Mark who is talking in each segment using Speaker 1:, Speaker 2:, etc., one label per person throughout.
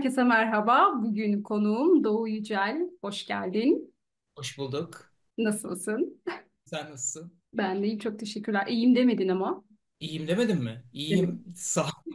Speaker 1: Herkese merhaba. Bugün konuğum Doğu Yücel. Hoş geldin.
Speaker 2: Hoş bulduk.
Speaker 1: Nasılsın?
Speaker 2: Sen nasılsın?
Speaker 1: Ben de iyiyim, çok teşekkürler. İyiyim demedin ama.
Speaker 2: İyiyim demedin mi?
Speaker 1: Demedim.
Speaker 2: İyiyim. Sağ ol.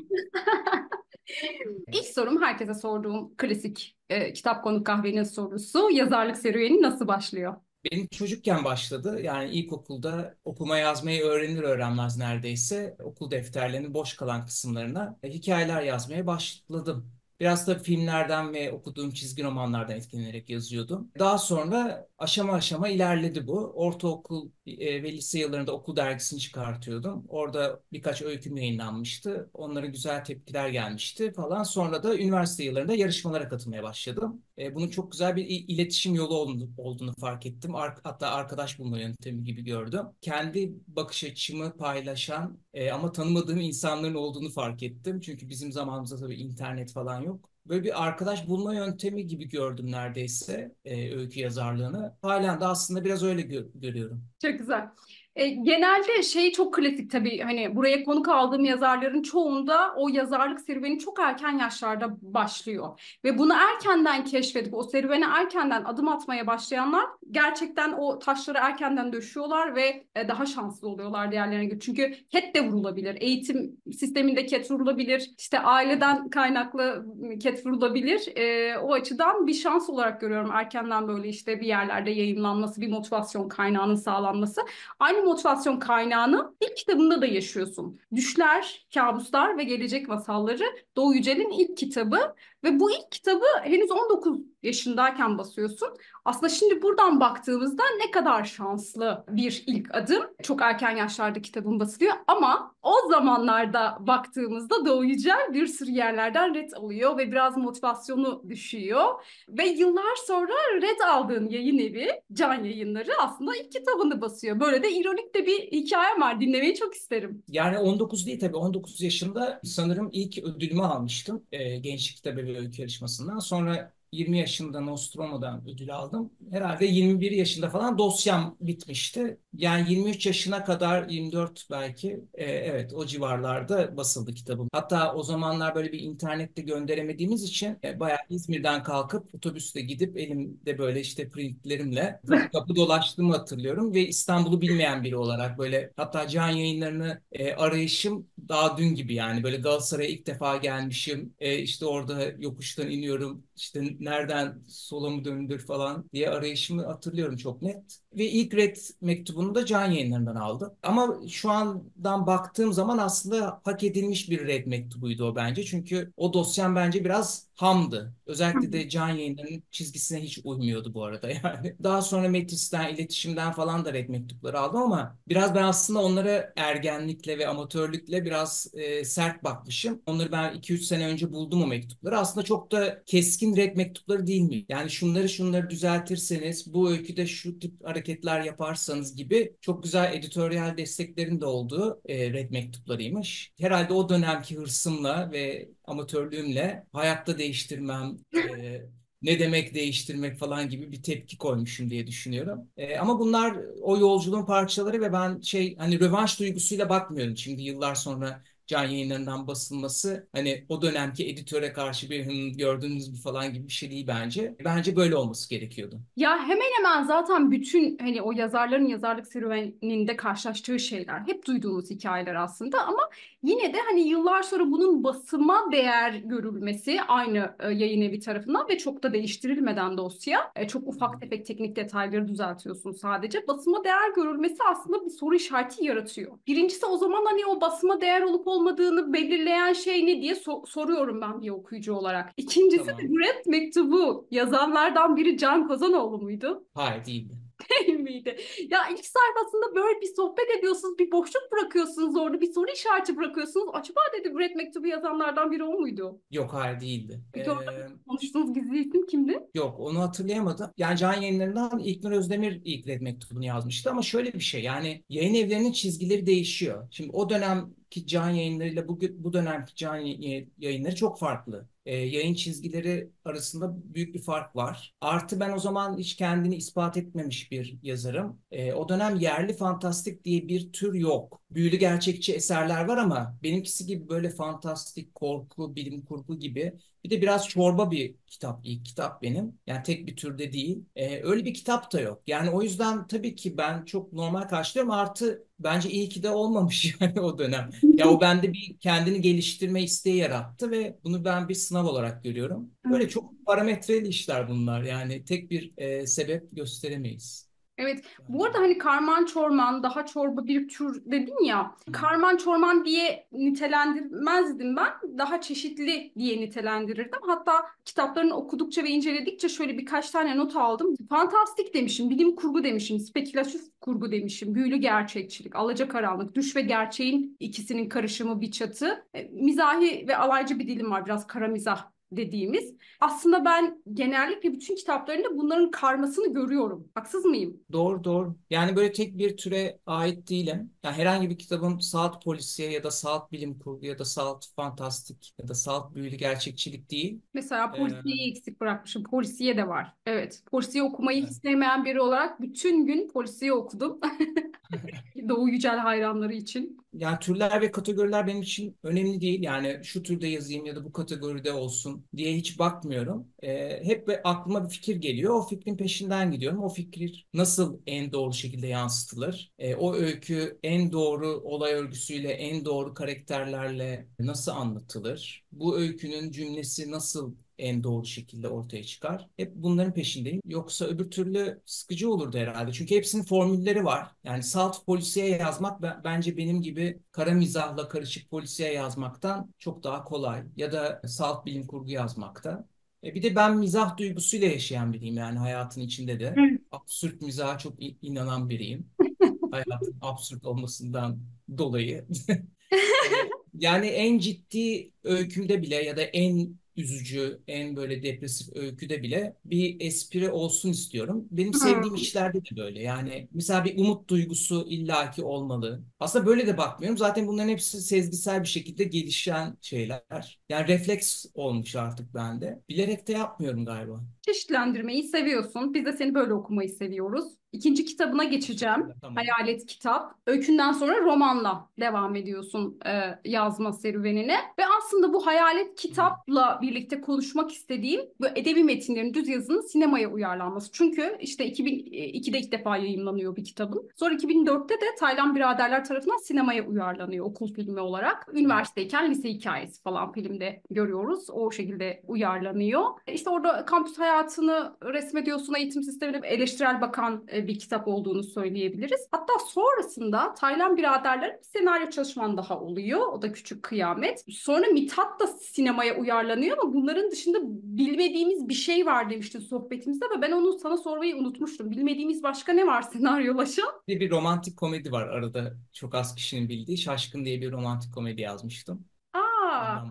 Speaker 1: İlk sorum herkese sorduğum klasik e, Kitap Konu Kahve'nin sorusu. Yazarlık serüveni nasıl başlıyor?
Speaker 2: Benim çocukken başladı. Yani ilkokulda okuma yazmayı öğrenir öğrenmez neredeyse okul defterlerinin boş kalan kısımlarına e, hikayeler yazmaya başladım. Biraz da filmlerden ve okuduğum çizgi romanlardan etkilenerek yazıyordum. Daha sonra aşama aşama ilerledi bu. Ortaokul e, ve lise yıllarında okul dergisini çıkartıyordum. Orada birkaç öyküm yayınlanmıştı. Onlara güzel tepkiler gelmişti falan. Sonra da üniversite yıllarında yarışmalara katılmaya başladım. E, bunun çok güzel bir iletişim yolu olduğunu, olduğunu fark ettim. Ar- hatta arkadaş bulma yöntemi gibi gördüm. Kendi bakış açımı paylaşan e, ama tanımadığım insanların olduğunu fark ettim. Çünkü bizim zamanımızda tabii internet falan yok. Böyle bir arkadaş bulma yöntemi gibi gördüm neredeyse e, öykü yazarlığını. Halen de aslında biraz öyle gö- görüyorum.
Speaker 1: Çok güzel. E, genelde şey çok klasik tabii hani buraya konuk aldığım yazarların çoğunda o yazarlık serüveni çok erken yaşlarda başlıyor. Ve bunu erkenden keşfedip o serüvene erkenden adım atmaya başlayanlar gerçekten o taşları erkenden döşüyorlar ve e, daha şanslı oluyorlar diğerlerine göre. Çünkü ket de vurulabilir, eğitim sisteminde ket vurulabilir, işte aileden kaynaklı ket vurulabilir. E, o açıdan bir şans olarak görüyorum erkenden böyle işte bir yerlerde yayınlanması, bir motivasyon kaynağının sağlanması. Aynı motivasyon kaynağını ilk kitabında da yaşıyorsun. Düşler, Kabuslar ve Gelecek Masalları Doğu Yücel'in ilk kitabı ve bu ilk kitabı henüz 19 yaşındayken basıyorsun. Aslında şimdi buradan baktığımızda ne kadar şanslı bir ilk adım. Çok erken yaşlarda kitabın basılıyor ama o zamanlarda baktığımızda Doğu Yücel bir sürü yerlerden ret alıyor ve biraz motivasyonu düşüyor. Ve yıllar sonra red aldığın yayın evi Can Yayınları aslında ilk kitabını basıyor. Böyle de ironik de bir hikayem var. Dinlemeyi çok isterim.
Speaker 2: Yani 19 değil tabii 19 yaşında sanırım ilk ödülümü almıştım e, Gençlik Kitabı Yarışması'ndan. Sonra 20 yaşında Nostromo'dan ödül aldım. Herhalde 21 yaşında falan dosyam bitmişti. Yani 23 yaşına kadar 24 belki e, evet o civarlarda basıldı kitabım. Hatta o zamanlar böyle bir internette gönderemediğimiz için e, bayağı İzmir'den kalkıp otobüste gidip elimde böyle işte printlerimle kapı kapı dolaştığımı hatırlıyorum ve İstanbul'u bilmeyen biri olarak böyle hatta can yayınlarını e, arayışım daha dün gibi yani böyle Galatasaray'a ilk defa gelmişim. E, işte orada yokuştan iniyorum. İşte nereden sola mı döndür falan diye arayışımı hatırlıyorum çok net. Ve ilk red mektubunu da can yayınlarından aldım. Ama şu andan baktığım zaman aslında hak edilmiş bir red mektubuydu o bence. Çünkü o dosyam bence biraz hamdı. Özellikle de can yayınlarının çizgisine hiç uymuyordu bu arada yani. Daha sonra Metis'ten, iletişimden falan da red mektupları aldım ama biraz ben aslında onlara ergenlikle ve amatörlükle biraz e, sert bakmışım. Onları ben 2-3 sene önce buldum o mektupları. Aslında çok da keskin red mektupları değil mi? Yani şunları şunları düzeltirseniz, bu öyküde şu tip hareketler yaparsanız gibi çok güzel editoryal desteklerin de olduğu e, red mektuplarıymış. Herhalde o dönemki hırsımla ve amatörlüğümle hayatta değiştirmem, e, ne demek değiştirmek falan gibi bir tepki koymuşum diye düşünüyorum. E, ama bunlar o yolculuğun parçaları ve ben şey hani rövanş duygusuyla bakmıyorum. Şimdi yıllar sonra can yayınlarından basılması hani o dönemki editöre karşı bir "Hın, gördüğünüz mü falan gibi bir şey değil bence. Bence böyle olması gerekiyordu.
Speaker 1: Ya hemen hemen zaten bütün hani o yazarların yazarlık serüveninde karşılaştığı şeyler hep duyduğumuz hikayeler aslında ama yine de hani yıllar sonra bunun basıma değer görülmesi aynı e, yayın evi tarafından ve çok da değiştirilmeden dosya e, çok ufak tefek teknik detayları düzeltiyorsun sadece basıma değer görülmesi aslında bir soru işareti yaratıyor. Birincisi o zaman hani o basıma değer olup olmadığını belirleyen şey ne diye so- soruyorum ben bir okuyucu olarak. İkincisi de
Speaker 2: Tamam.
Speaker 1: Red Mektubu yazanlardan biri Can Kozanoğlu muydu?
Speaker 2: Hayır değildi.
Speaker 1: Değil miydi? Ya ilk sayfasında böyle bir sohbet ediyorsunuz, bir boşluk bırakıyorsunuz orada, bir soru işareti bırakıyorsunuz. Acaba dedim Red Mektubu yazanlardan biri o muydu?
Speaker 2: Yok hayır değildi.
Speaker 1: Peki orada
Speaker 2: Ee,
Speaker 1: konuştuğunuz gizli isim kimdi?
Speaker 2: Yok onu hatırlayamadım. Yani Can Yayınları'ndan İlknur Özdemir ilk red mektubunu yazmıştı ama şöyle bir şey yani yayın evlerinin çizgileri değişiyor. Şimdi o dönemki Can Yayınları ile bu, bu dönemki Can Yayınları çok farklı. e, yayın çizgileri arasında büyük bir fark var. Artı ben o zaman hiç kendini ispat etmemiş bir yazarım. E, o dönem yerli fantastik diye bir tür yok. Büyülü gerçekçi eserler var ama benimkisi gibi böyle fantastik, korku, bilim kurgu gibi bir de biraz çorba bir kitap, ilk kitap benim. Yani tek bir türde değil. Ee, öyle bir kitap da yok. Yani o yüzden tabii ki ben çok normal karşılıyorum. Artı bence iyi ki de olmamış yani o dönem. Ya o bende bir kendini geliştirme isteği yarattı ve bunu ben bir sınav olarak görüyorum. Böyle çok parametreli işler bunlar. Yani tek bir e, sebep gösteremeyiz.
Speaker 1: Evet. Bu arada hani karman çorman daha çorba bir tür dedin ya. Karman çorman diye nitelendirmezdim ben. Daha çeşitli diye nitelendirirdim. Hatta kitaplarını okudukça ve inceledikçe şöyle birkaç tane not aldım. Fantastik demişim, bilim kurgu demişim, spekülatif kurgu demişim, büyülü gerçekçilik, alacakaranlık, düş ve gerçeğin ikisinin karışımı bir çatı. E, mizahi ve alaycı bir dilim var biraz kara mizah dediğimiz. Aslında ben genellikle bütün kitaplarında bunların karmasını görüyorum. Haksız mıyım?
Speaker 2: Doğru doğru. Yani böyle tek bir türe ait değilim. Yani herhangi bir kitabın salt polisiye ya da salt bilim kurgu ya da salt fantastik ya da salt büyülü gerçekçilik değil.
Speaker 1: Mesela
Speaker 2: Ee,
Speaker 1: polisiyeyi eksik bırakmışım. Polisiye de var. Evet. Polisiye okumayı hiç
Speaker 2: evet.
Speaker 1: sevmeyen biri olarak bütün gün polisiye okudum. Doğu Yücel hayranları için.
Speaker 2: Yani türler ve kategoriler benim için önemli değil. Yani şu türde yazayım ya da bu kategoride olsun diye hiç bakmıyorum. Ee, hep aklıma bir fikir geliyor. O fikrin peşinden gidiyorum. O fikir nasıl en doğru şekilde yansıtılır? Ee, o öykü en doğru olay örgüsüyle, en doğru karakterlerle nasıl anlatılır? Bu öykünün cümlesi nasıl en doğru şekilde ortaya çıkar. Hep bunların peşindeyim. Yoksa öbür türlü sıkıcı olurdu herhalde. Çünkü hepsinin formülleri var. Yani salt polisiye yazmak be- bence benim gibi kara mizahla karışık polisiye yazmaktan çok daha kolay. Ya da salt bilim kurgu yazmakta. E bir de ben mizah duygusuyla yaşayan biriyim yani hayatın içinde de. Absürt mizaha çok inanan biriyim. Hayatın absürt olmasından dolayı. E, Yani en ciddi öykümde bile ya da en üzücü, en böyle depresif öyküde bile bir espri olsun istiyorum. Benim sevdiğim
Speaker 1: Hmm.
Speaker 2: işlerde de böyle. Yani mesela bir umut duygusu illaki olmalı. Aslında böyle de bakmıyorum. Zaten bunların hepsi sezgisel bir şekilde gelişen şeyler. Yani refleks olmuş artık bende. Bilerek de yapmıyorum galiba.
Speaker 1: Çeşitlendirmeyi seviyorsun. Biz de seni böyle okumayı seviyoruz. İkinci kitabına geçeceğim.
Speaker 2: Tamam.
Speaker 1: Hayalet kitap. Öykünden sonra romanla devam ediyorsun e, yazma serüvenine. Ve aslında bu hayalet kitapla birlikte konuşmak istediğim bu edebi metinlerin düz yazının sinemaya uyarlanması. Çünkü işte 2002'de ilk defa yayınlanıyor bir kitabın. Sonra 2004'te de Taylan biraderler tarafından sinemaya uyarlanıyor okul filmi olarak. Üniversiteyken lise hikayesi falan filmde görüyoruz. O şekilde uyarlanıyor. İşte orada kampüs hayatını resmediyorsun, eğitim sistemine eleştirel bakan e, bir kitap olduğunu söyleyebiliriz. Hatta sonrasında Taylan biraderler bir senaryo çalışman daha oluyor. O da Küçük Kıyamet. Sonra Mithat da sinemaya uyarlanıyor ama bunların dışında bilmediğimiz bir şey var demiştin sohbetimizde ve ben onu sana sormayı unutmuştum. Bilmediğimiz başka ne var senaryolaşan?
Speaker 2: Bir bir romantik komedi var arada çok az kişinin bildiği. Şaşkın diye bir romantik komedi yazmıştım.
Speaker 1: Aa,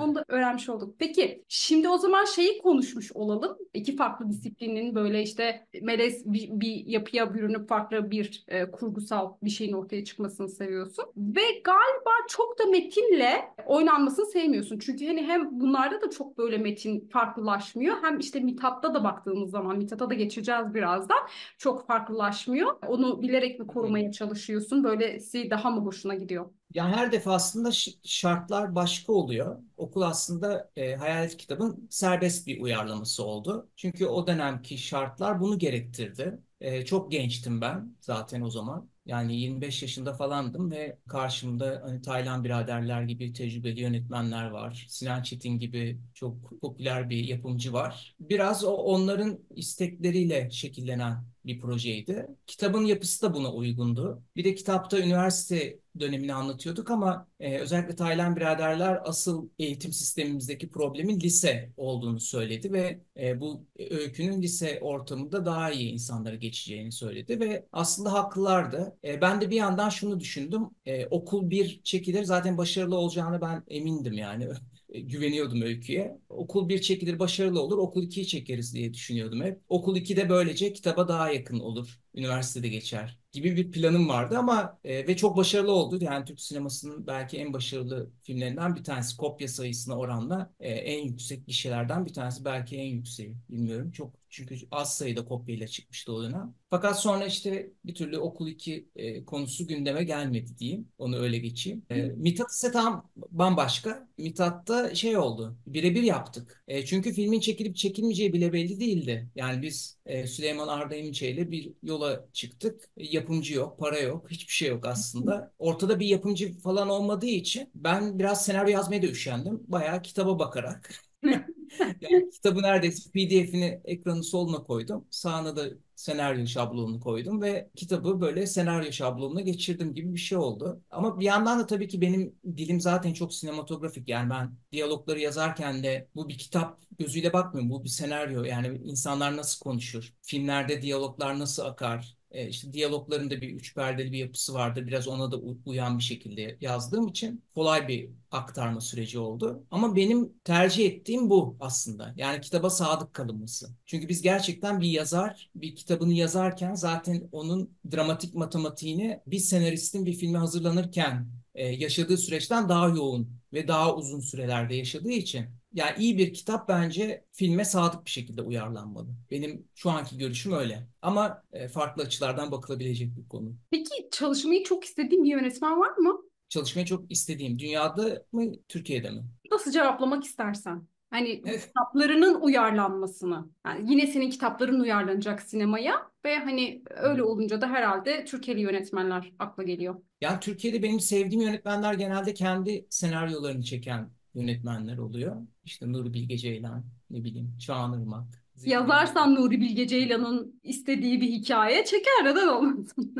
Speaker 1: onu da öğrenmiş olduk. Peki, şimdi o zaman şeyi konuşmuş olalım. İki farklı disiplinin böyle işte melez bir, bir yapıya bürünüp farklı bir e, kurgusal bir şeyin ortaya çıkmasını seviyorsun. Ve galiba çok da metinle oynanmasını sevmiyorsun. Çünkü hani hem bunlarda da çok böyle metin farklılaşmıyor. Hem işte Mithat'ta da baktığımız zaman, Mithat'a da geçeceğiz birazdan. Çok farklılaşmıyor. Onu bilerek mi korumaya çalışıyorsun? Böylesi daha mı hoşuna gidiyor?
Speaker 2: Yani her defasında şartlar başka oluyor. Okul aslında e, Hayalet kitabın serbest bir uyarlaması oldu. Çünkü o dönemki şartlar bunu gerektirdi. E, çok gençtim ben zaten o zaman. Yani 25 yaşında falandım ve karşımda hani Taylan biraderler gibi tecrübeli yönetmenler var. Sinan Çetin gibi çok popüler bir yapımcı var. Biraz o onların istekleriyle şekillenen bir projeydi. Kitabın yapısı da buna uygundu. Bir de kitapta üniversite dönemini anlatıyorduk ama e, özellikle Taylan biraderler asıl eğitim sistemimizdeki problemin lise olduğunu söyledi ve e, bu öykünün lise ortamında daha iyi insanlara geçeceğini söyledi ve aslında haklılardı. E, ben de bir yandan şunu düşündüm. E, okul bir çekilir zaten başarılı olacağını ben emindim yani. E, güveniyordum öyküye. Okul bir çekilir başarılı olur, okul 2'yi çekeriz diye düşünüyordum hep. Okul 2 de böylece kitaba daha yakın olur. Üniversitede geçer gibi bir planım vardı ama e, ve çok başarılı oldu. Yani Türk sinemasının belki en başarılı filmlerinden bir tanesi kopya sayısına oranla e, en yüksek gişelerden bir tanesi belki en yükseği bilmiyorum. Çok çünkü az sayıda kopyayla çıkmıştı o dönem. Fakat sonra işte bir türlü Okul 2 e, konusu gündeme gelmedi diyeyim. Onu öyle geçeyim. E, Mithat ise tam bambaşka. Mithat'ta şey oldu. Birebir yaptık. E, çünkü filmin çekilip çekilmeyeceği bile belli değildi. Yani biz e, Süleyman Arda İnce ile bir yola çıktık. E, yapımcı yok, para yok, hiçbir şey yok aslında. Ortada bir yapımcı falan olmadığı için ben biraz senaryo yazmaya da üşendim. Bayağı kitaba bakarak Yani kitabı neredeyse PDF'ini ekranın soluna koydum. Sağına da senaryo şablonunu koydum ve kitabı böyle senaryo şablonuna geçirdim gibi bir şey oldu. Ama bir yandan da tabii ki benim dilim zaten çok sinematografik. Yani ben diyalogları yazarken de bu bir kitap gözüyle bakmıyorum. Bu bir senaryo. Yani insanlar nasıl konuşur? Filmlerde diyaloglar nasıl akar? E, işte diyalogların da bir üç perdeli bir yapısı vardı. Biraz ona da uyan bir şekilde yazdığım için kolay bir aktarma süreci oldu. Ama benim tercih ettiğim bu aslında. Yani kitaba sadık kalınması. Çünkü biz gerçekten bir yazar, bir kitabını yazarken zaten onun dramatik matematiğini bir senaristin bir filme hazırlanırken e, yaşadığı süreçten daha yoğun ve daha uzun sürelerde yaşadığı için yani iyi bir kitap bence filme sadık bir şekilde uyarlanmalı. Benim şu anki görüşüm öyle. Ama e, farklı açılardan bakılabilecek bir konu.
Speaker 1: Peki çalışmayı çok istediğin bir yönetmen var mı?
Speaker 2: Çalışmayı çok istediğim. Dünyada mı, Türkiye'de mi?
Speaker 1: Nasıl cevaplamak istersen. Hani kitaplarının uyarlanmasını. Yani yine senin kitapların uyarlanacak sinemaya ve hani öyle olunca da herhalde Türkiye'li yönetmenler akla geliyor.
Speaker 2: Yani Türkiye'de benim sevdiğim yönetmenler genelde kendi senaryolarını çeken yönetmenler oluyor. İşte Nuri Bilge Ceylan, ne bileyim Çağan Irmak.
Speaker 1: Yazarsan Nuri Bilge Ceylan'ın istediği bir hikaye çeker neden olmasın?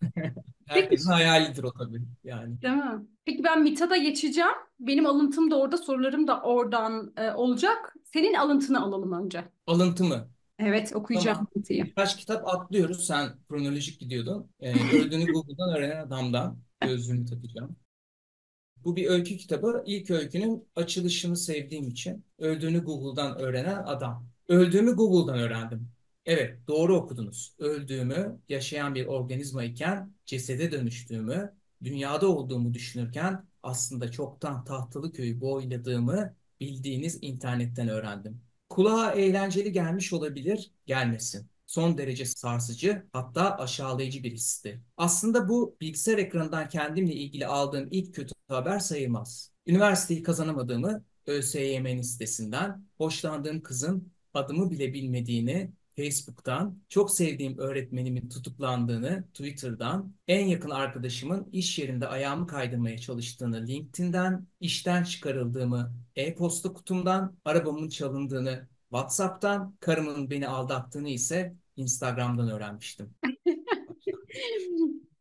Speaker 2: Herkesin hayalidir o tabii yani.
Speaker 1: Değil mi? Peki ben Mithat'a geçeceğim. Benim alıntım da orada, sorularım da oradan e, olacak. Senin alıntını alalım önce.
Speaker 2: Alıntı mı?
Speaker 1: Evet, okuyacağım
Speaker 2: Tamam.
Speaker 1: alıntıyı.
Speaker 2: Birkaç kitap atlıyoruz. Sen kronolojik gidiyordun. Ee, gördüğünü Google'dan öğrenen adamdan gözlüğümü takacağım. Bu bir öykü kitabı. İlk öykünün açılışını sevdiğim için öldüğünü Google'dan öğrenen adam. Öldüğümü Google'dan öğrendim. Evet, doğru okudunuz. Öldüğümü, yaşayan bir organizma iken cesede dönüştüğümü, dünyada olduğumu düşünürken aslında çoktan tahtalı köyü boyladığımı bildiğiniz internetten öğrendim. Kulağa eğlenceli gelmiş olabilir, gelmesin son derece sarsıcı hatta aşağılayıcı bir histi. Aslında bu bilgisayar ekranından kendimle ilgili aldığım ilk kötü haber sayılmaz. Üniversiteyi kazanamadığımı ÖSYM'nin sitesinden, hoşlandığım kızın adımı bile bilmediğini Facebook'tan, çok sevdiğim öğretmenimin tutuklandığını Twitter'dan, en yakın arkadaşımın iş yerinde ayağımı kaydırmaya çalıştığını LinkedIn'den, işten çıkarıldığımı e-posta kutumdan, arabamın çalındığını WhatsApp'tan, karımın beni aldattığını ise Instagram'dan öğrenmiştim.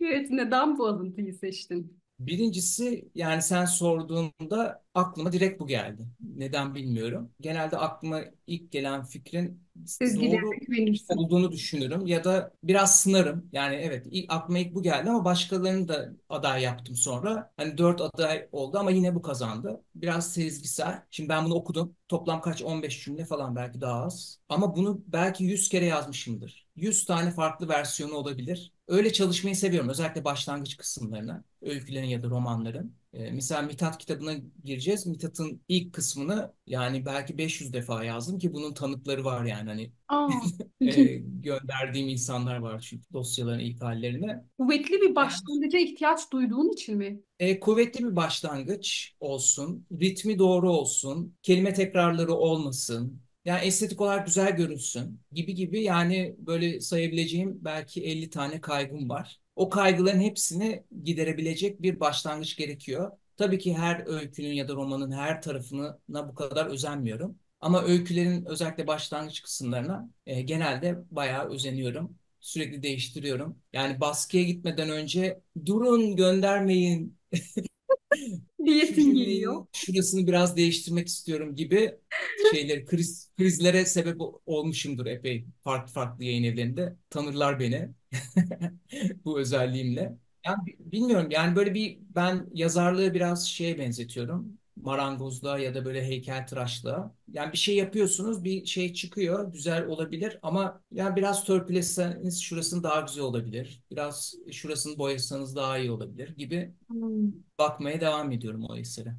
Speaker 1: Evet, neden bu alıntıyı seçtin?
Speaker 2: Birincisi yani sen sorduğunda aklıma direkt bu geldi. Neden bilmiyorum. Genelde aklıma ilk gelen fikrin doğru
Speaker 1: güvenirsin.
Speaker 2: olduğunu düşünürüm ya da biraz sınarım. Yani evet ilk, aklıma ilk bu geldi ama başkalarını da aday yaptım sonra. Hani dört aday oldu ama yine bu kazandı. Biraz sezgisel. Şimdi ben bunu okudum. Toplam kaç? 15 cümle falan belki daha az. Ama bunu belki 100 kere yazmışımdır. 100 tane farklı versiyonu olabilir. Öyle çalışmayı seviyorum. Özellikle başlangıç kısımlarına. Öykülerin ya da romanların. Ee, mesela Mithat kitabına gireceğiz. Mithat'ın ilk kısmını yani belki 500 defa yazdım ki bunun tanıkları var yani hani e, gönderdiğim insanlar var çünkü dosyaların ilk hallerine.
Speaker 1: kuvvetli bir
Speaker 2: Yani
Speaker 1: başlangıca ihtiyaç duyduğun için mi?
Speaker 2: e, kuvvetli bir başlangıç olsun, ritmi doğru olsun, kelime tekrarları olmasın. Yani estetik olarak güzel görünsün gibi gibi yani böyle sayabileceğim belki 50 tane kaygım var. O kaygıların hepsini giderebilecek bir başlangıç gerekiyor. Tabii ki her öykünün ya da romanın her tarafına bu kadar özenmiyorum. Ama öykülerin özellikle başlangıç kısımlarına e, genelde bayağı özeniyorum. Sürekli değiştiriyorum. Yani baskıya gitmeden önce durun göndermeyin
Speaker 1: Diyesin geliyor.
Speaker 2: şurasını biraz değiştirmek istiyorum gibi şeyler kriz krizlere sebep olmuşumdur epey farklı farklı yayın evlerinde tanırlar beni bu özelliğimle. Yani bi- bilmiyorum yani böyle bir ben yazarlığı biraz şeye benzetiyorum. Marangozluğa ya da böyle heykeltıraşlığa. Yani bir şey yapıyorsunuz, bir şey çıkıyor, güzel olabilir ama yani biraz törpüleseniz şurasını daha güzel olabilir. Biraz şurasını boyasanız daha iyi olabilir gibi
Speaker 1: Hmm.
Speaker 2: bakmaya devam ediyorum o esere.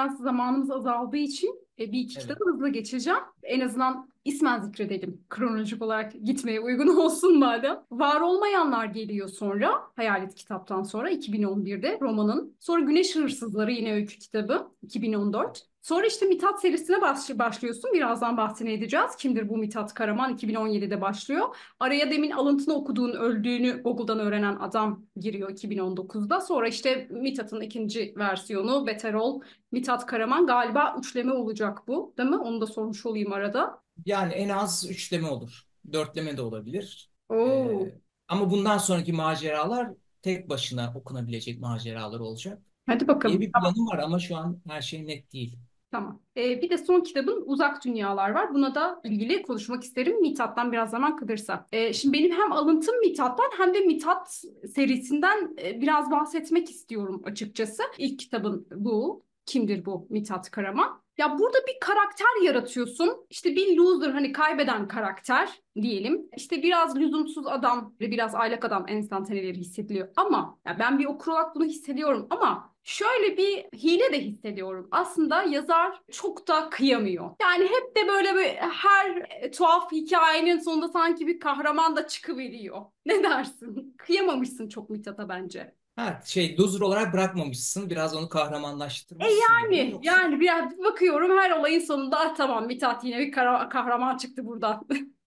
Speaker 1: Biraz zamanımız azaldığı için e, bir iki
Speaker 2: Evet.
Speaker 1: kitabı hızlı geçeceğim. En azından ismen zikredelim. Kronolojik olarak gitmeye uygun olsun madem. Var olmayanlar geliyor sonra. Hayalet kitaptan sonra 2011'de romanın. Sonra Güneş Hırsızları yine öykü kitabı 2014. Sonra işte Mithat serisine baş, başlıyorsun. Birazdan bahsini edeceğiz. Kimdir bu Mithat Karaman? 2017'de başlıyor. Araya demin alıntını okuduğun öldüğünü Google'dan öğrenen adam giriyor 2019'da. Sonra işte Mithat'ın ikinci versiyonu Beter Ol, Mithat Karaman galiba üçleme olacak bu, değil mi? Onu da sormuş olayım arada.
Speaker 2: Yani en az üçleme olur. Dörtleme de olabilir.
Speaker 1: Oo.
Speaker 2: Ee, ama bundan sonraki maceralar tek başına okunabilecek maceralar olacak.
Speaker 1: Hadi
Speaker 2: İyi
Speaker 1: bakalım.
Speaker 2: bir planım var ama şu an her şey net değil.
Speaker 1: Tamam. Ee, bir de son kitabın Uzak Dünyalar var. Buna da ilgili konuşmak isterim. Mithat'tan biraz zaman kalırsa. Ee, şimdi benim hem alıntım Mithat'tan hem de Mithat serisinden e, biraz bahsetmek istiyorum açıkçası. İlk kitabın bu. Kimdir bu Mithat Karaman? Ya burada bir karakter yaratıyorsun. İşte bir loser hani kaybeden karakter diyelim. İşte biraz lüzumsuz adam ve biraz aylak adam enstantaneleri hissediliyor. Ama ya ben bir okur olarak bunu hissediyorum ama şöyle bir hile de hissediyorum. Aslında yazar çok da kıyamıyor. Yani hep de böyle bir her e, tuhaf hikayenin sonunda sanki bir kahraman da çıkıveriyor. Ne dersin? Kıyamamışsın çok Mithat'a bence.
Speaker 2: Ha, şey loser olarak bırakmamışsın. Biraz onu
Speaker 1: E
Speaker 2: kahramanlaştırmışsın gibi.
Speaker 1: yani
Speaker 2: Yoksa
Speaker 1: yani biraz bakıyorum her olayın sonunda "Ah, tamam Mithat yine bir kahraman çıktı buradan.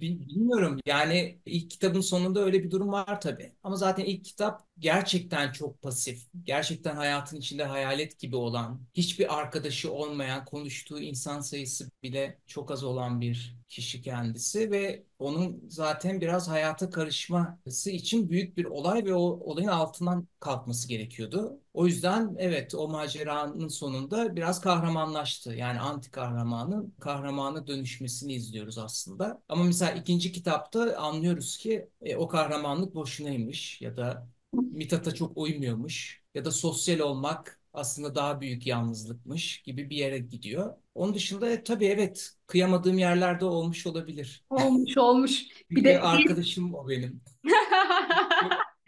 Speaker 2: Bil- Bilmiyorum yani ilk kitabın sonunda öyle bir durum var tabii. Ama zaten ilk kitap gerçekten çok pasif. Gerçekten hayatın içinde hayalet gibi olan, hiçbir arkadaşı olmayan, konuştuğu insan sayısı bile çok az olan bir kişi kendisi ve onun zaten biraz hayata karışması için büyük bir olay ve o olayın altından kalkması gerekiyordu. O yüzden evet o maceranın sonunda biraz kahramanlaştı. Yani anti kahramanın kahramana dönüşmesini izliyoruz aslında. Ama mesela ikinci kitapta anlıyoruz ki e, o kahramanlık boşunaymış ya da Mithat'a çok uymuyormuş ya da sosyal olmak aslında daha büyük yalnızlıkmış gibi bir yere gidiyor. Onun dışında e, tabii evet kıyamadığım yerlerde olmuş olabilir.
Speaker 1: Olmuş olmuş. Bir
Speaker 2: Çünkü
Speaker 1: de
Speaker 2: arkadaşım o benim.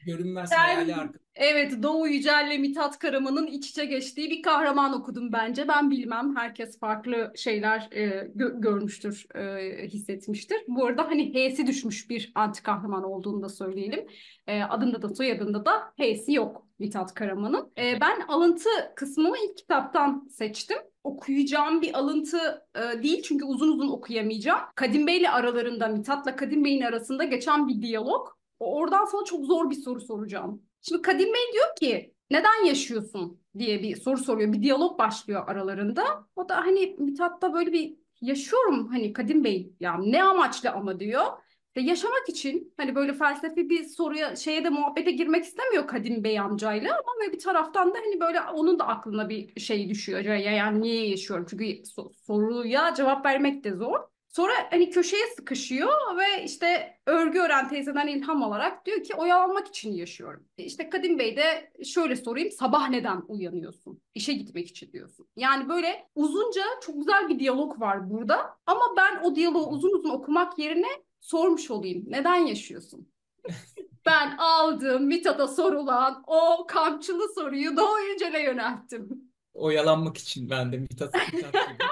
Speaker 2: Görünmez hayali
Speaker 1: Ben
Speaker 2: arkadaşım.
Speaker 1: evet Doğu Yücel'le Mithat Karaman'ın iç içe geçtiği bir kahraman okudum bence. Ben bilmem. Herkes farklı şeyler e, gö- görmüştür, e, hissetmiştir. Bu arada hani H'si düşmüş bir anti kahraman olduğunu da söyleyelim. E, adında da soyadında da H'si yok Mithat Karaman'ın. E, ben alıntı kısmını ilk kitaptan seçtim. Okuyacağım bir alıntı e, değil çünkü uzun uzun okuyamayacağım. Kadim Bey'le aralarında, Mithat'la Kadim Bey'in arasında geçen bir diyalog. Oradan sana çok zor bir soru soracağım. Şimdi Kadim Bey diyor ki neden yaşıyorsun diye bir soru soruyor. Bir diyalog başlıyor aralarında. O da hani Mithat'ta böyle bir yaşıyorum hani Kadim Bey ya ne amaçla ama diyor. İşte yaşamak için hani böyle felsefi bir soruya şeye de muhabbete girmek istemiyor Kadim Bey amcayla ama böyle bir taraftan da hani böyle onun da aklına bir şey düşüyor. Ya yani niye yaşıyorum? Çünkü so- soruya cevap vermek de zor. Sonra hani köşeye sıkışıyor ve işte örgü öğren teyzeden ilham alarak diyor ki oyalanmak için yaşıyorum. E İşte Kadim Bey de şöyle sorayım sabah neden uyanıyorsun? İşe gitmek için diyorsun. Yani böyle uzunca çok güzel bir diyalog var burada ama ben o diyaloğu uzun uzun okumak yerine sormuş olayım. Neden yaşıyorsun? Ben aldım Mithat'a sorulan o kamçılı soruyu Doğu Yücel'e yönelttim.
Speaker 2: Oyalanmak için ben de Mithat, Mithat gibi.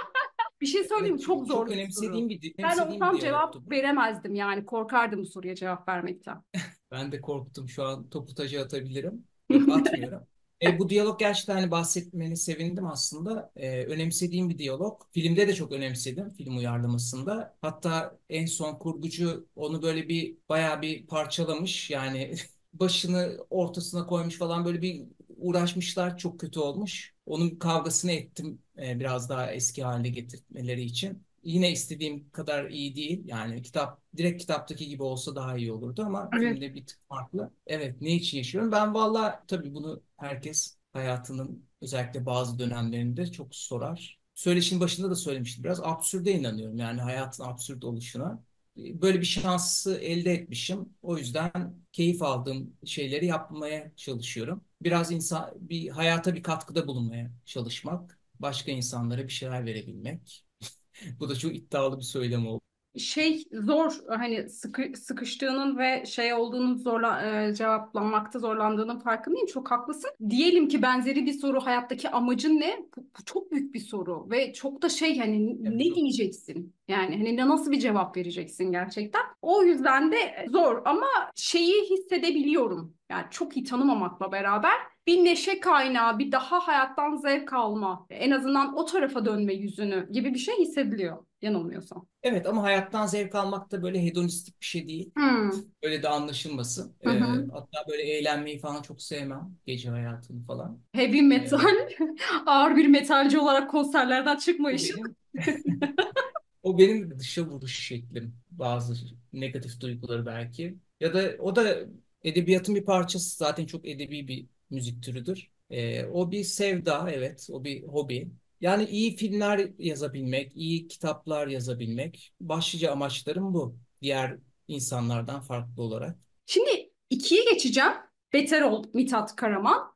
Speaker 1: Bir şey söyleyeyim?
Speaker 2: Evet,
Speaker 1: Çok zor
Speaker 2: çok
Speaker 1: bir soru.
Speaker 2: önemsediğim bir,
Speaker 1: Ben
Speaker 2: bir
Speaker 1: olsam cevap
Speaker 2: bu.
Speaker 1: veremezdim yani korkardım bu soruya cevap vermekten.
Speaker 2: Ben de korktum şu an topu taca atabilirim. Yok atmıyorum. E, bu diyalog gerçekten hani bahsetmeni sevindim aslında. E, önemsediğim bir diyalog. Filmde de çok önemsedim film uyarlamasında. Hatta en son kurgucu onu böyle bir bayağı bir parçalamış. Yani başını ortasına koymuş falan böyle bir uğraşmışlar. Çok kötü olmuş. Onun kavgasını ettim e, biraz daha eski haline getirmeleri için. Yine istediğim kadar iyi değil. Yani kitap direkt kitaptaki gibi olsa daha iyi olurdu ama
Speaker 1: Evet.
Speaker 2: filmde bir tık farklı. Evet, ne için yaşıyorum? Ben valla tabii bunu herkes hayatının özellikle bazı dönemlerinde çok sorar. söyleşinin başında da söylemiştim. Biraz absürde inanıyorum. Yani hayatın absürt oluşuna. Böyle bir şansı elde etmişim. O yüzden keyif aldığım şeyleri yapmaya çalışıyorum. Biraz insan bir hayata bir katkıda bulunmaya çalışmak, başka insanlara bir şeyler verebilmek. Bu da çok iddialı bir söylem oldu
Speaker 1: şey zor hani sıkı, sıkıştığının ve şey olduğunun zorla e, cevaplanmakta zorlandığının farkındayım. Çok haklısın. Diyelim ki benzeri bir soru hayattaki amacın ne? Bu, bu çok büyük bir soru ve çok da şey hani
Speaker 2: Evet,
Speaker 1: ne diyeceksin? Yani hani nasıl bir cevap vereceksin gerçekten? O yüzden de zor ama şeyi hissedebiliyorum. Yani çok iyi tanımamakla beraber bir neşe kaynağı, bir daha hayattan zevk alma, en azından o tarafa dönme yüzünü gibi bir şey hissediliyor yanılmıyorsam.
Speaker 2: Evet ama hayattan zevk almak da böyle hedonistik bir şey değil.
Speaker 1: Hmm.
Speaker 2: Öyle de anlaşılmasın.
Speaker 1: Hı
Speaker 2: Ee, hatta böyle eğlenmeyi falan çok sevmem. Gece hayatını falan.
Speaker 1: Heavy
Speaker 2: Ee,
Speaker 1: metal, ağır bir metalci olarak konserlerden çıkmayışın.
Speaker 2: o benim dışa vuruş şeklim. Bazı negatif duyguları belki. Ya da o da edebiyatın bir parçası. Zaten çok edebi bir müzik türüdür. Ee, o bir sevda, evet. O bir hobi. Yani iyi filmler yazabilmek, iyi kitaplar yazabilmek. Başlıca amaçlarım bu. Diğer insanlardan farklı olarak.
Speaker 1: Şimdi ikiye geçeceğim. Beter ol Mithat Karaman.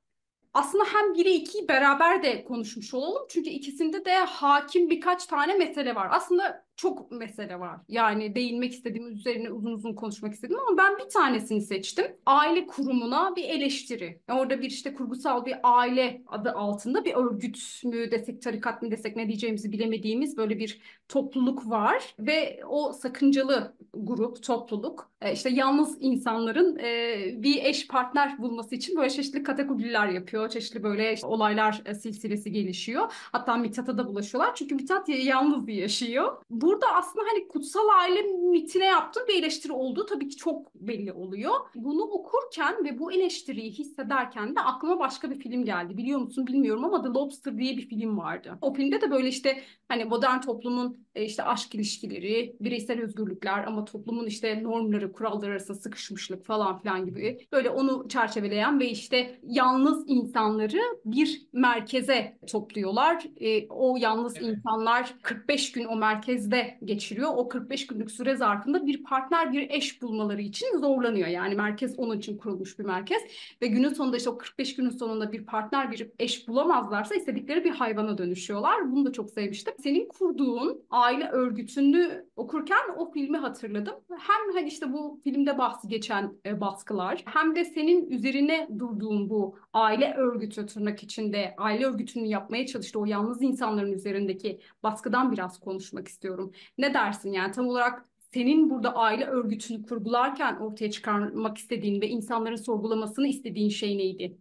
Speaker 1: Aslında hem 1'i 2'yi beraber de konuşmuş olalım. Çünkü ikisinde de hakim birkaç tane mesele var. Aslında çok mesele var. Yani değinmek istediğim üzerine uzun uzun konuşmak istedim ama ben bir tanesini seçtim. Aile kurumuna bir eleştiri. Orada bir işte kurgusal bir aile adı altında bir örgüt mü desek, tarikat mı desek ne diyeceğimizi bilemediğimiz böyle bir topluluk var ve o sakıncalı grup, topluluk e, işte yalnız insanların e, bir eş partner bulması için böyle çeşitli kategoriler yapıyor. Çeşitli böyle işte olaylar e, silsilesi gelişiyor. Hatta Mithat'a da bulaşıyorlar. Çünkü Mithat yalnız yaşıyor. Burada aslında hani kutsal aile mitine yaptığım bir eleştiri olduğu tabii ki çok belli oluyor. Bunu okurken ve bu eleştiriyi hissederken de aklıma başka bir film geldi. Biliyor musun bilmiyorum ama The Lobster diye bir film vardı. O filmde de böyle işte hani modern toplumun e, işte aşk ilişkileri, bireysel özgürlükler ama toplumun işte normları, kuralları arasında sıkışmışlık falan filan gibi böyle onu çerçeveleyen ve işte yalnız insanları bir merkeze topluyorlar. E, o yalnız
Speaker 2: Evet.
Speaker 1: insanlar 45 gün o merkezde geçiriyor. O 45 günlük süre zarfında bir partner, bir eş bulmaları için zorlanıyor. Yani merkez onun için kurulmuş bir merkez ve günün sonunda işte o 45 günün sonunda bir partner, bir eş bulamazlarsa istedikleri bir hayvana dönüşüyorlar. Bunu da çok sevmiştim. Senin kurduğun aile örgütünü okurken o filmi hatırladım. Hem hani işte bu filmde bahsi geçen e, baskılar hem de senin üzerine durduğun bu aile örgütü tırnak içinde aile örgütünü yapmaya çalıştığı o yalnız insanların üzerindeki baskıdan biraz konuşmak istiyorum. Ne dersin yani tam olarak senin burada aile örgütünü kurgularken ortaya çıkarmak istediğin ve insanların sorgulamasını istediğin şey neydi?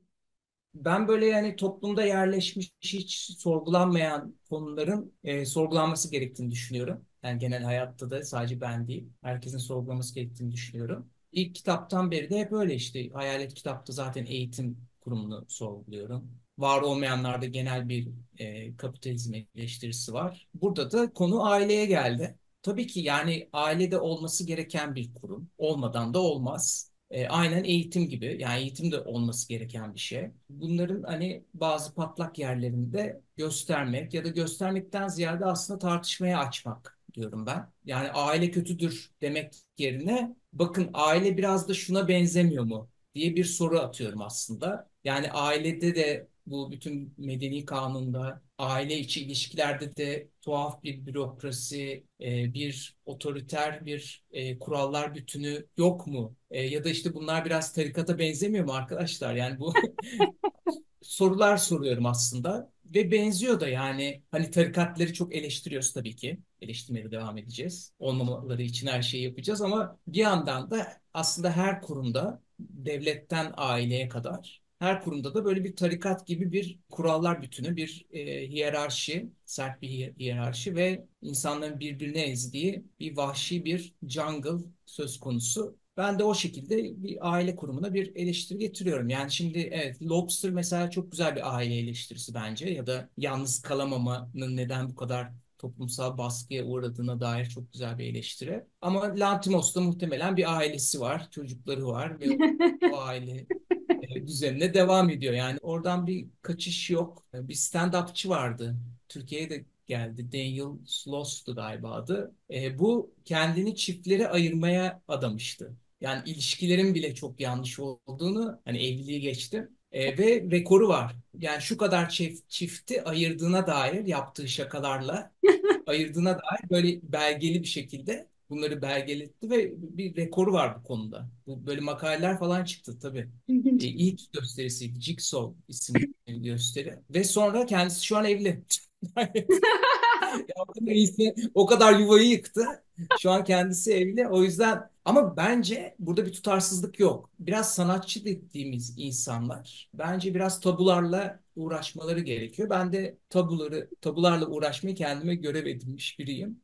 Speaker 2: Ben böyle yani toplumda yerleşmiş hiç sorgulanmayan konuların e, sorgulanması gerektiğini düşünüyorum. Yani genel hayatta da sadece ben değil, herkesin sorgulaması gerektiğini düşünüyorum. İlk kitaptan beri de hep öyle işte. Hayalet kitapta zaten eğitim kurumunu sorguluyorum. Var olmayanlarda genel bir e, kapitalizm eleştirisi var. Burada da konu aileye geldi. Tabii ki yani ailede olması gereken bir kurum. Olmadan da olmaz. E, aynen eğitim gibi. Yani eğitim de olması gereken bir şey. Bunların hani bazı patlak yerlerinde göstermek ya da göstermekten ziyade aslında tartışmaya açmak diyorum ben. Yani aile kötüdür demek yerine bakın aile biraz da şuna benzemiyor mu diye bir soru atıyorum aslında. Yani ailede de bu bütün medeni kanunda aile içi ilişkilerde de tuhaf bir bürokrasi, e, bir otoriter bir e, kurallar bütünü yok mu? E, ya da işte bunlar biraz tarikata benzemiyor mu arkadaşlar? Yani bu sorular soruyorum aslında ve benziyor da yani hani tarikatları çok eleştiriyoruz tabii ki. Eleştirmeye de devam edeceğiz. Olmamaları için her şeyi yapacağız ama bir yandan da aslında her kurumda devletten aileye kadar her kurumda da böyle bir tarikat gibi bir kurallar bütünü, bir e, hiyerarşi, sert bir hiyer- hiyerarşi ve insanların birbirine ezdiği bir vahşi bir jungle söz konusu. Ben de o şekilde bir aile kurumuna bir eleştiri getiriyorum. Yani şimdi evet Lobster mesela çok güzel bir aile eleştirisi bence ya da yalnız kalamamanın neden bu kadar toplumsal baskıya uğradığına dair çok güzel bir eleştiri. Ama Lantimos'ta muhtemelen bir ailesi var, çocukları var ve o, aile düzenine devam ediyor. Yani oradan bir kaçış yok. Bir stand-upçı vardı. Türkiye'ye de geldi. Daniel Sloss'tu galiba adı. E, bu kendini çiftlere ayırmaya adamıştı. Yani ilişkilerin bile çok yanlış olduğunu, hani evliliği geçtim. E, ve rekoru var. Yani şu kadar çift, çifti ayırdığına dair yaptığı şakalarla ayırdığına dair böyle belgeli bir şekilde bunları belgeletti ve bir rekoru var bu konuda. Bu böyle makaleler falan çıktı tabii. E,
Speaker 1: İlginç.
Speaker 2: ilk gösterisiydi. Jigsaw isimli gösteri. Ve sonra kendisi şu an evli. Yaptığı iyisi o kadar yuvayı yıktı. Şu an kendisi evli. O yüzden ama bence burada bir tutarsızlık yok. Biraz sanatçı dediğimiz insanlar bence biraz tabularla uğraşmaları gerekiyor. Ben de tabuları tabularla uğraşmayı kendime görev edinmiş biriyim.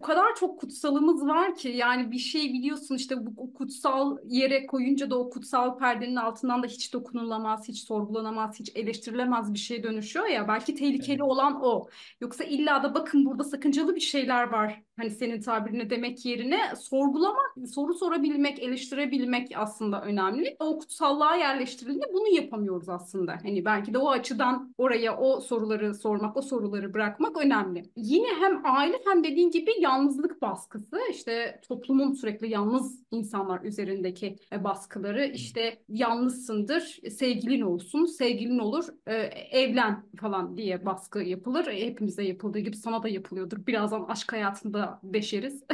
Speaker 1: O kadar çok kutsalımız var ki yani bir şey biliyorsun işte bu kutsal yere koyunca da o kutsal perdenin altından da hiç dokunulamaz, hiç sorgulanamaz, hiç eleştirilemez bir şeye dönüşüyor ya. Belki tehlikeli
Speaker 2: Evet.
Speaker 1: olan o. Yoksa illa da bakın burada sakıncalı bir şeyler var. Hani senin tabirine demek yerine sorgulamak, soru sorabilmek, eleştirebilmek aslında önemli. O kutsallığa yerleştirildiğinde bunu yapamıyoruz aslında. Hani belki de o açıdan oraya o soruları sormak, o soruları bırakmak önemli. Yine hem aile hem dediğin gibi yalnızlık baskısı, işte toplumun sürekli yalnız insanlar üzerindeki e, baskıları, işte yalnızsındır, sevgilin olsun, sevgilin olur, e, evlen falan diye baskı yapılır. E, Hepimize yapıldığı gibi sana da yapılıyordur. Birazdan aşk hayatında deşeriz.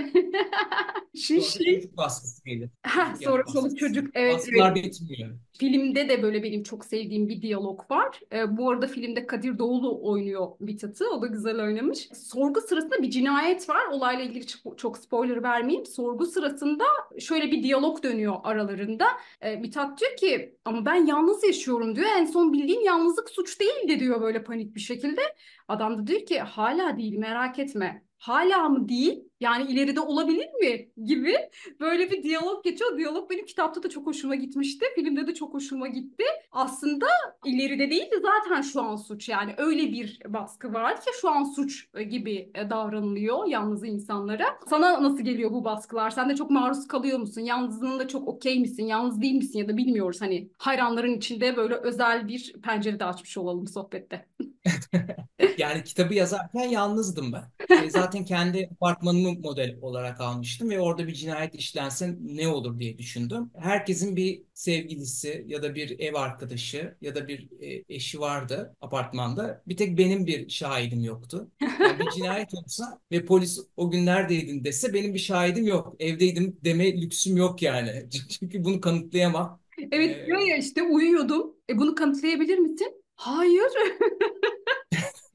Speaker 1: Şimdi
Speaker 2: Sonra
Speaker 1: şey,
Speaker 2: çocuk baskısı gelir.
Speaker 1: Heh,
Speaker 2: Çocuk
Speaker 1: sonra çoluk çocuk, evet
Speaker 2: Baskılar
Speaker 1: evet.
Speaker 2: bitmiyor.
Speaker 1: Filmde de böyle benim çok sevdiğim bir diyalog var. Ee, bu arada filmde Kadir Doğulu oynuyor Mithat'ı. O da güzel oynamış. Sorgu sırasında bir cinayet var. Olayla ilgili çok, spoiler vermeyeyim. Sorgu sırasında şöyle bir diyalog dönüyor aralarında. Ee, Mithat diyor ki ama ben yalnız yaşıyorum diyor. En son bildiğim yalnızlık suç değildi diyor böyle panik bir şekilde. Adam da diyor ki hala değil merak etme. Hala mı değil? Yani ileride olabilir mi? gibi böyle bir diyalog geçiyor. Diyalog benim kitapta da çok hoşuma gitmişti. Filmde de çok hoşuma gitti. Aslında ileride değil de zaten şu an suç. Yani öyle bir baskı var ki şu an suç gibi davranılıyor yalnız insanlara. Sana nasıl geliyor bu baskılar? Sen de çok maruz kalıyor musun? Yalnızlığında çok okey misin? Yalnız değil misin ya da bilmiyoruz. Hani hayranların içinde böyle özel bir pencere de açmış olalım sohbette.
Speaker 2: Yani kitabı yazarken yalnızdım ben. E, zaten kendi apartmanımı model olarak almıştım ve orada bir cinayet işlense ne olur diye düşündüm. Herkesin bir sevgilisi ya da bir ev arkadaşı ya da bir e, eşi vardı apartmanda. Bir tek benim bir şahidim yoktu. Yani bir cinayet olsa ve polis o gün neredeydin dese benim bir şahidim yok. Evdeydim deme lüksüm yok yani. Çünkü bunu kanıtlayamam.
Speaker 1: Evet diyor ya işte uyuyordum. E bunu kanıtlayabilir misin? Hayır.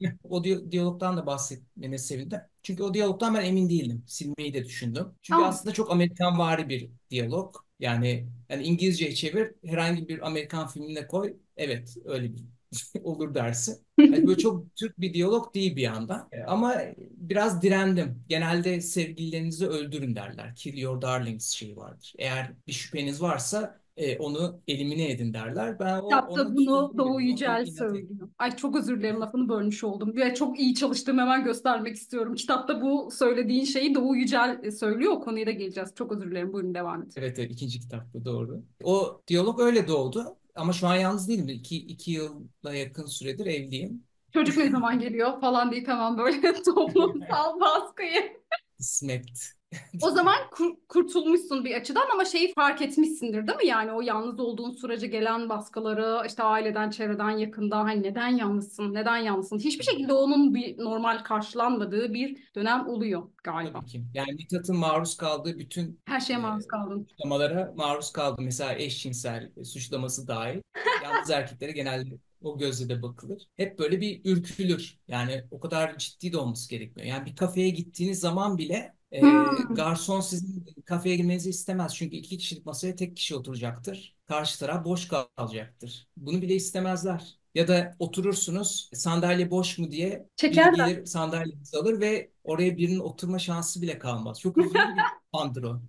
Speaker 2: O diy- diyalogdan da bahsetmene sevindim. Çünkü o diyalogdan ben emin değildim. Silmeyi de düşündüm. Çünkü
Speaker 1: Tamam.
Speaker 2: aslında çok Amerikanvari bir diyalog. Yani, yani İngilizceye çevir, herhangi bir Amerikan filmine koy. Evet, öyle bir olur dersin. Hani böyle çok Türk bir diyalog değil bir yandan. Ama biraz direndim. Genelde sevgililerinizi öldürün derler. Kill your darlings şeyi vardır. Eğer bir şüpheniz varsa e, onu elimine edin derler. Ben o
Speaker 1: Kitapta bunu Doğu Yücel söylüyor. Ay çok özür dilerim lafını bölmüş oldum. Ve çok iyi çalıştığımı hemen göstermek istiyorum. Kitapta bu söylediğin şeyi Doğu Yücel söylüyor. O konuya da geleceğiz. Çok özür dilerim. Buyurun devam et.
Speaker 2: Evet, evet ikinci kitapta doğru. O diyalog öyle doğdu. Ama şu an yalnız değilim. İki, iki yıla yakın süredir evliyim.
Speaker 1: Çocuk ne zaman geliyor falan deyip hemen böyle toplumsal baskıyı.
Speaker 2: Kısmet.
Speaker 1: O zaman kur- kurtulmuşsun bir açıdan ama şeyi fark etmişsindir değil mi? Yani o yalnız olduğun sürece gelen baskıları işte aileden, çevreden, yakından hani neden yalnızsın, neden yalnızsın? Hiçbir şekilde onun bir normal karşılanmadığı bir dönem oluyor galiba.
Speaker 2: Tabii ki. Yani Mithat'ın maruz kaldığı bütün
Speaker 1: Her şeye maruz kaldın.
Speaker 2: suçlamalara maruz kaldı. Mesela eşcinsel suçlaması dahil. Yalnız erkeklere genelde o gözle de bakılır. Hep böyle bir ürkülür. Yani o kadar ciddi de olması gerekmiyor. Yani bir kafeye gittiğiniz zaman bile e,
Speaker 1: Hmm.
Speaker 2: garson sizin kafeye girmenizi istemez. Çünkü iki kişilik masaya tek kişi oturacaktır. Karşı taraf boş kalacaktır. Bunu bile istemezler. Ya da oturursunuz sandalye boş mu diye biri
Speaker 1: Çekerler.
Speaker 2: gelir sandalyenizi alır ve oraya birinin oturma şansı bile kalmaz. Çok üzücü bir andır o.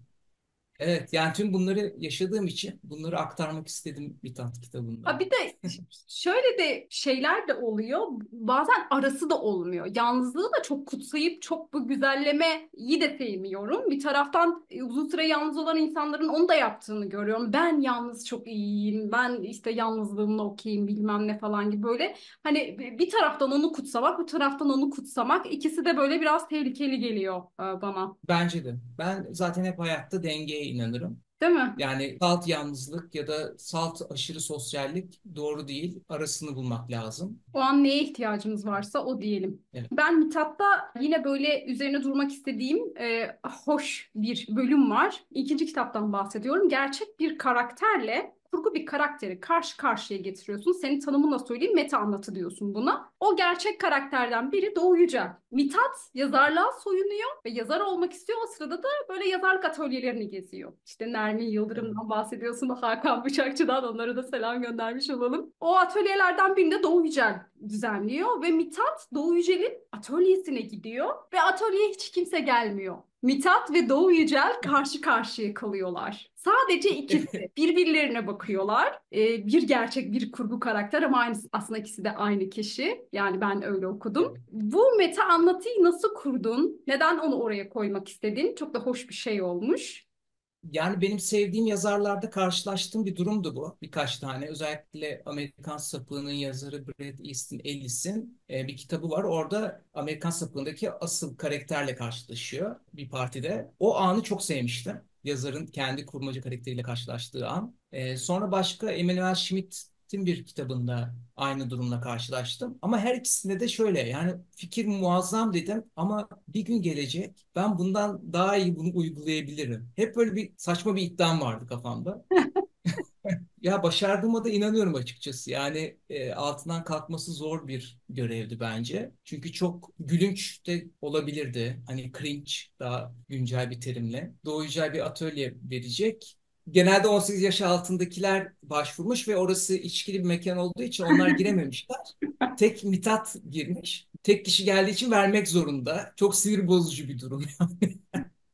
Speaker 2: Evet yani tüm bunları yaşadığım için bunları aktarmak istedim Mithat
Speaker 1: Ha
Speaker 2: kitabında.
Speaker 1: bir de şöyle de şeyler de oluyor. Bazen arası da olmuyor. Yalnızlığı da çok kutsayıp çok bu güzellemeyi de sevmiyorum. Bir taraftan e, uzun süre yalnız olan insanların onu da yaptığını görüyorum. Ben yalnız çok iyiyim. Ben işte yalnızlığımla okuyayım bilmem ne falan gibi böyle. Hani bir taraftan onu kutsamak, bir taraftan onu kutsamak ikisi de böyle biraz tehlikeli geliyor e, bana.
Speaker 2: Bence de. Ben zaten hep hayatta dengeye inanırım.
Speaker 1: Değil mi?
Speaker 2: Yani salt yalnızlık ya da salt aşırı sosyallik doğru değil. Arasını bulmak lazım.
Speaker 1: O an neye ihtiyacımız varsa o diyelim.
Speaker 2: Evet.
Speaker 1: Ben Mithat'ta yine böyle üzerine durmak istediğim e, hoş bir bölüm var. İkinci kitaptan bahsediyorum. Gerçek bir karakterle kurgu bir karakteri karşı karşıya getiriyorsun. Senin tanımınla söyleyeyim meta anlatı diyorsun buna. O gerçek karakterden biri Doğu Yücel. Mithat yazarlığa soyunuyor ve yazar olmak istiyor. O sırada da böyle yazarlık atölyelerini geziyor. İşte Nermin Yıldırım'dan bahsediyorsun, Hakan Bıçakçı'dan onlara da selam göndermiş olalım. O atölyelerden birinde Doğu Yücel düzenliyor ve Mithat Doğu Yücel'in atölyesine gidiyor ve atölyeye hiç kimse gelmiyor. Mithat ve Doğu Yücel karşı karşıya kalıyorlar. Sadece ikisi birbirlerine bakıyorlar. Ee, bir gerçek bir kurgu karakter ama aynı, aslında ikisi de aynı kişi. Yani ben öyle okudum. Bu meta anlatıyı nasıl kurdun? Neden onu oraya koymak istedin? Çok da hoş bir şey olmuş.
Speaker 2: Yani benim sevdiğim yazarlarda karşılaştığım bir durumdu bu. Birkaç tane. Özellikle Amerikan Sapığı'nın yazarı Bret Easton Ellis'in e, bir kitabı var. Orada Amerikan Sapığı'ndaki asıl karakterle karşılaşıyor bir partide. O anı çok sevmiştim. Yazarın kendi kurmaca karakteriyle karşılaştığı an. E, sonra başka Emanuel Schmidt'in bir kitabında aynı durumla karşılaştım. Ama her ikisinde de şöyle yani fikir muazzam dedim ama bir gün gelecek ben bundan daha iyi bunu uygulayabilirim. Hep böyle bir saçma bir iddiam vardı kafamda. Ya başardığıma da inanıyorum açıkçası. Yani e, altından kalkması zor bir görevdi bence. Çünkü çok gülünç de olabilirdi. Hani cringe daha güncel bir terimle. Doğu Yücel bir atölye verecek. Genelde 18 yaş altındakiler başvurmuş ve orası içkili bir mekan olduğu için onlar girememişler. Tek Mithat girmiş. Tek kişi geldiği için vermek zorunda. Çok sinir bozucu bir durum. Yani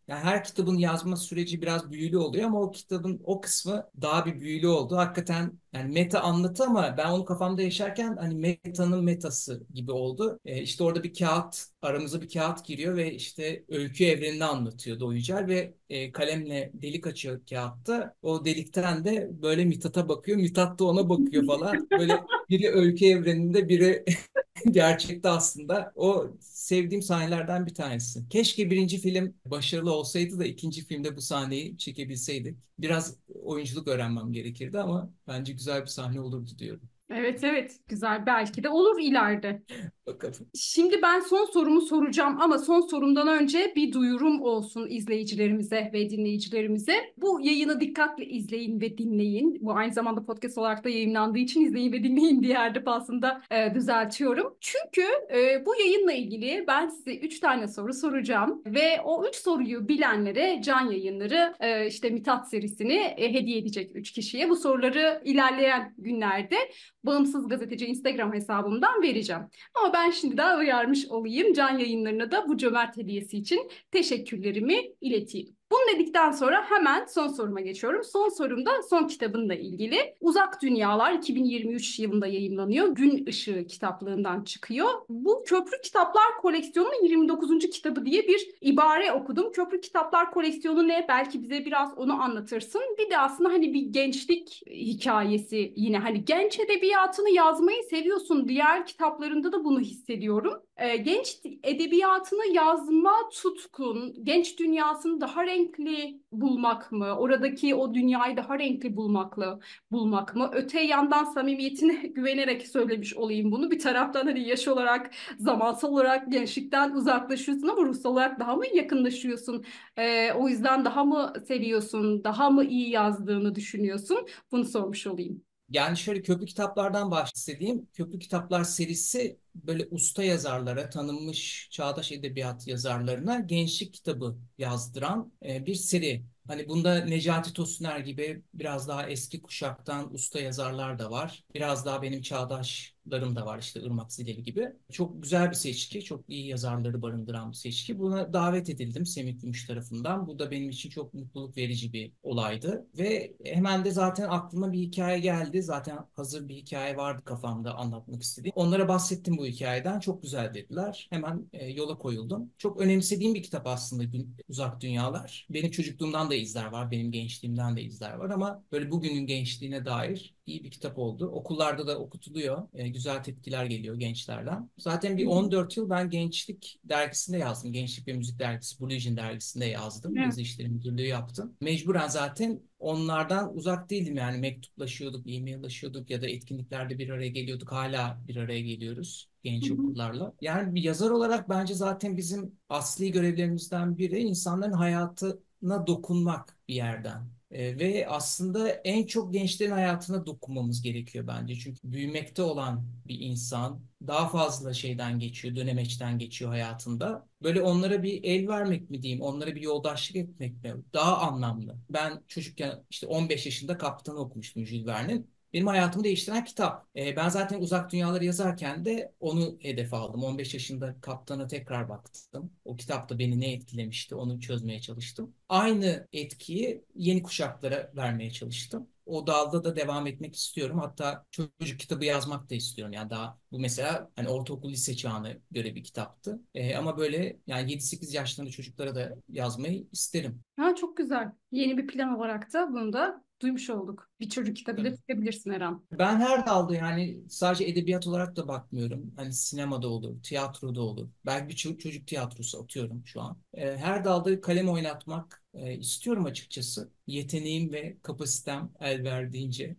Speaker 2: her kitabın yazma süreci biraz büyülü oluyor ama o kitabın o kısmı daha bir büyülü oldu. Hakikaten yani meta anlatı ama ben onu kafamda yaşarken hani metanın metası gibi oldu. E, işte orada bir kağıt, aramıza bir kağıt giriyor ve işte öykü evrenini anlatıyor Doğu Yücel ve e, kalemle delik açıyor kağıtta. O delikten de böyle Mithat'a bakıyor, Mithat da ona bakıyor falan. Böyle biri öykü evreninde, biri gerçekte aslında. O sevdiğim sahnelerden bir tanesi. Keşke birinci film başarılı olsaydı da ikinci filmde bu sahneyi çekebilseydik. Biraz oyunculuk öğrenmem gerekirdi ama bence güzel bir sahne olurdu diyorum.
Speaker 1: Evet evet güzel belki de olur ileride.
Speaker 2: Bakalım.
Speaker 1: Şimdi ben son sorumu soracağım ama son sorumdan önce bir duyurum olsun izleyicilerimize ve dinleyicilerimize. Bu yayını dikkatle izleyin ve dinleyin. Bu aynı zamanda podcast olarak da yayınlandığı için izleyin ve dinleyin diye her defasında e, düzeltiyorum. Çünkü e, bu yayınla ilgili ben size üç tane soru soracağım ve o üç soruyu bilenlere Can Yayınları e, işte Mithat serisini e, hediye edecek üç kişiye. Bu soruları ilerleyen günlerde Bağımsız Gazeteci Instagram hesabımdan vereceğim. Ama ben şimdi daha uyarmış olayım. Can yayınlarına da bu cömert hediyesi için teşekkürlerimi ileteyim. Bunu dedikten sonra hemen son soruma geçiyorum. Son sorum da son kitabınla ilgili. Uzak Dünyalar 2023 yılında yayınlanıyor. Gün Işığı kitaplığından çıkıyor. Bu Köprü Kitaplar Koleksiyonu'nun 29. kitabı diye bir ibare okudum. Köprü Kitaplar Koleksiyonu ne? Belki bize biraz onu anlatırsın. Bir de aslında hani bir gençlik hikayesi yine hani genç edebiyatını yazmayı seviyorsun. Diğer kitaplarında da bunu hissediyorum. Ee, genç edebiyatını yazma tutkun, genç dünyasını daha renkli bulmak mı? Oradaki o dünyayı daha renkli bulmakla bulmak mı? Öte yandan samimiyetine güvenerek söylemiş olayım bunu. Bir taraftan hani yaş olarak, zamansal olarak gençlikten uzaklaşıyorsun ama ruhsal olarak daha mı yakınlaşıyorsun? Ee, o yüzden daha mı seviyorsun, daha mı iyi yazdığını düşünüyorsun? Bunu sormuş olayım.
Speaker 2: Yani şöyle köklü kitaplardan bahsedeyim. Köklü kitaplar serisi böyle usta yazarlara, tanınmış çağdaş edebiyat yazarlarına gençlik kitabı yazdıran e, bir seri. Hani bunda Necati Tosuner gibi biraz daha eski kuşaktan usta yazarlar da var. Biraz daha benim çağdaş yazarlarım da var işte Irmak Zileli gibi. Çok güzel bir seçki, çok iyi yazarları barındıran bir seçki. Buna davet edildim Semih Gümüş tarafından. Bu da benim için çok mutluluk verici bir olaydı. Ve hemen de zaten aklıma bir hikaye geldi. Zaten hazır bir hikaye vardı kafamda anlatmak istediğim. Onlara bahsettim bu hikayeden. Çok güzel dediler. Hemen e, yola koyuldum. Çok önemsediğim bir kitap aslında Uzak Dünyalar. Benim çocukluğumdan da izler var. Benim gençliğimden de izler var ama böyle bugünün gençliğine dair iyi bir kitap oldu. Okullarda da okutuluyor. E, güzel tepkiler geliyor gençlerden. Zaten bir 14 yıl ben Gençlik dergisinde yazdım. Gençlik ve Müzik dergisi, Blue dergisinde yazdım.
Speaker 1: Evet.
Speaker 2: Yazı işleri müdürlüğü yaptım. Mecburen zaten onlardan uzak değildim yani mektuplaşıyorduk, e-maillaşıyorduk ya da etkinliklerde bir araya geliyorduk. Hala bir araya geliyoruz genç
Speaker 1: Hı hı.
Speaker 2: okullarla. Yani bir yazar olarak bence zaten bizim asli görevlerimizden biri insanların hayatına dokunmak bir yerden. E, ve aslında en çok gençlerin hayatına dokunmamız gerekiyor bence. Çünkü büyümekte olan bir insan daha fazla şeyden geçiyor, dönemeçten geçiyor hayatında. Böyle onlara bir el vermek mi diyeyim, onlara bir yoldaşlık etmek mi? Daha anlamlı. Ben çocukken işte 15 yaşında Kaptan'ı okumuştum Jules Verne'in. Benim hayatımı değiştiren kitap. Ee, ben zaten Uzak Dünyaları yazarken de onu hedef aldım. 15 yaşında Kaptan'a tekrar baktım. O kitap da beni ne etkilemişti onu çözmeye çalıştım. Aynı etkiyi yeni kuşaklara vermeye çalıştım. O dalda da devam etmek istiyorum. Hatta çocuk kitabı yazmak da istiyorum. Yani daha bu mesela hani ortaokul lise çağına göre bir kitaptı. Ee, ama böyle yani 7-8 yaşlarında çocuklara da yazmayı isterim.
Speaker 1: Ha, çok güzel. Yeni bir plan olarak da bunu da duymuş olduk. Bir çocuk kitabı da tutabilirsin Eren.
Speaker 2: Ben her dalda yani sadece edebiyat olarak da bakmıyorum. Hani sinemada olur, tiyatroda olur. Belki bir ço- çocuk tiyatrosu atıyorum şu an. Ee, her dalda kalem oynatmak e, istiyorum açıkçası. Yeteneğim ve kapasitem el verdiğince.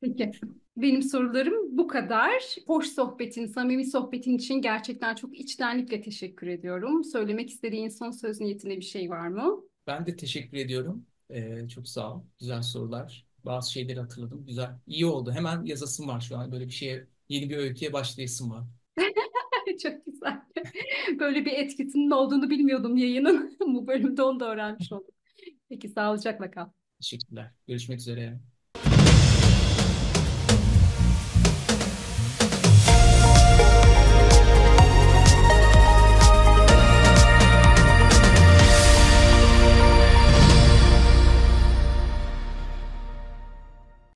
Speaker 1: Peki. Benim sorularım bu kadar. Hoş sohbetin, samimi sohbetin için gerçekten çok içtenlikle teşekkür ediyorum. Söylemek istediğin son söz niyetine bir şey var mı?
Speaker 2: Ben de teşekkür ediyorum. Ee, çok sağ ol. Güzel sorular. Bazı şeyleri hatırladım. Güzel. İyi oldu. Hemen yazasım var şu an. Böyle bir şeye, yeni bir öyküye başlayasım var.
Speaker 1: Çok güzel. Böyle bir etkisinin olduğunu bilmiyordum yayının. Bu bölümde onu da öğrenmiş oldum. Peki sağlıcakla kal.
Speaker 2: Teşekkürler. Görüşmek üzere.